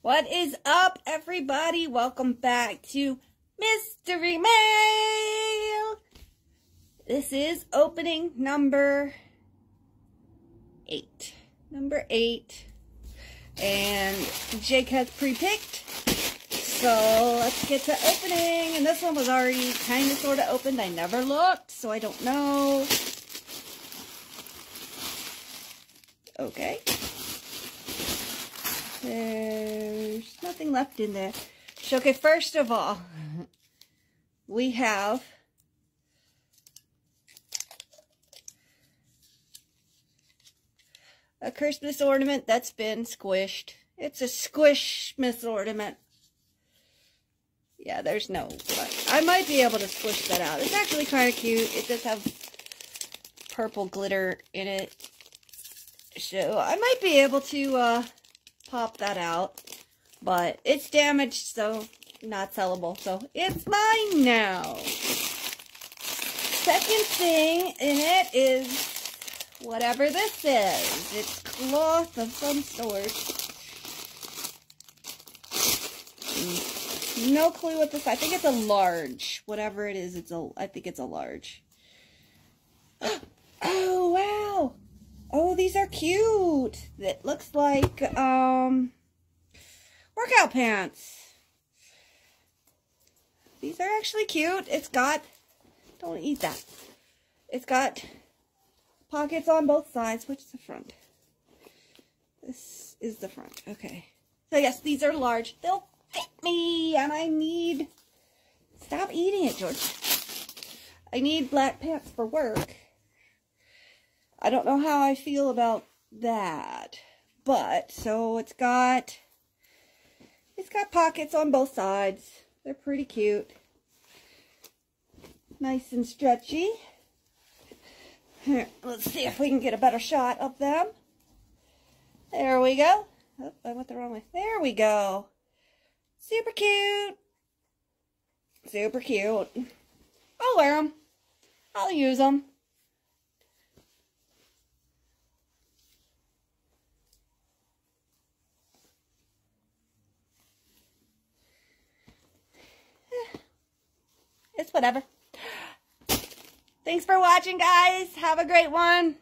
What is up, everybody? Welcome back to Mystery Mail. This is opening number eight. Number eight. And Jake has pre-picked. So let's get to opening. And this one was already kind of sort of opened. I never looked, so I don't know. Okay. There's nothing left in there. So, okay, first of all, we have a Christmas ornament that's been squished. It's a squishmas ornament. Yeah, there's no, I might be able to squish that out. It's actually kind of cute. It does have purple glitter in it. So I might be able to uh, pop that out. But it's damaged, so not sellable. So it's mine now. Second thing in it is whatever this is. It's cloth of some sort. No clue what this, I think it's a large. Whatever it is, it's a, I think it's a large. Oh, wow. Oh, these are cute. It looks like, um, workout pants. These are actually cute. It's got, don't eat that. It's got pockets on both sides. Which is the front? This is the front. Okay. So yes, these are large. They'll fit me, and I need, stop eating it, George. I need black pants for work. I don't know how I feel about that. But, so it's got, it's got pockets on both sides. They're pretty cute. Nice and stretchy. Here, let's see if we can get a better shot of them. There we go. Oh, I went the wrong way. There we go. Super cute. Super cute. I'll wear them. I'll use them. It's whatever. Thanks for watching, guys. Have a great one.